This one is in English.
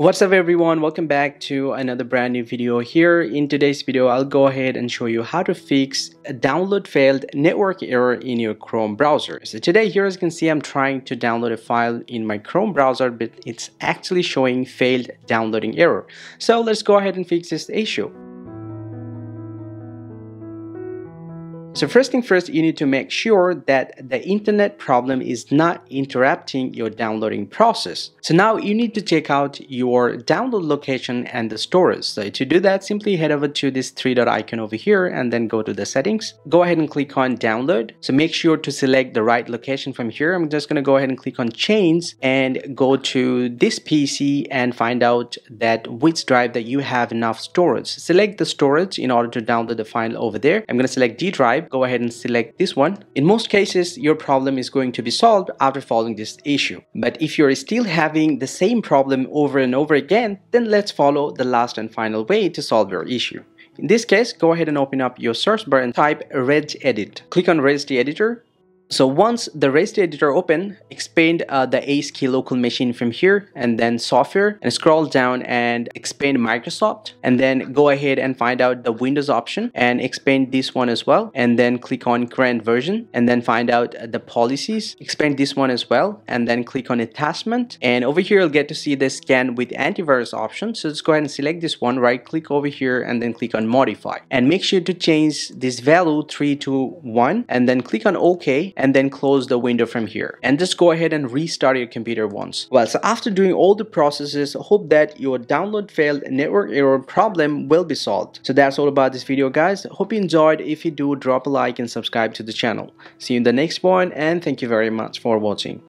What's up everyone, welcome back to another brand new video. Here in today's video, I'll go ahead and show you how to fix a download failed network error in your Chrome browser. So today here as you can see, I'm trying to download a file in my Chrome browser, but it's actually showing failed downloading error. So let's go ahead and fix this issue. So first thing first, you need to make sure that the internet problem is not interrupting your downloading process. So now you need to check out your download location and the storage. So to do that, simply head over to this three dot icon over here and then go to the settings. Go ahead and click on download. So make sure to select the right location from here. I'm just going to go ahead and click on change and go to this PC and find out that which drive that you have enough storage. Select the storage in order to download the file over there. I'm going to select D drive go ahead and select this one. In most cases, your problem is going to be solved after following this issue. But if you're still having the same problem over and over again, then let's follow the last and final way to solve your issue. In this case, go ahead and open up your search bar and type regedit. Click on regedit editor so once the registry editor open, expand uh, the ACE local machine from here and then software and scroll down and expand Microsoft and then go ahead and find out the Windows option and expand this one as well and then click on current version and then find out the policies, expand this one as well and then click on attachment. And over here you'll get to see the scan with antivirus option. So let's go ahead and select this one, right click over here and then click on modify. And make sure to change this value 3 to 1 and then click on OK and then close the window from here and just go ahead and restart your computer once. Well, so after doing all the processes, hope that your download failed network error problem will be solved. So that's all about this video guys. Hope you enjoyed. If you do, drop a like and subscribe to the channel. See you in the next one and thank you very much for watching.